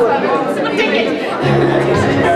Take it.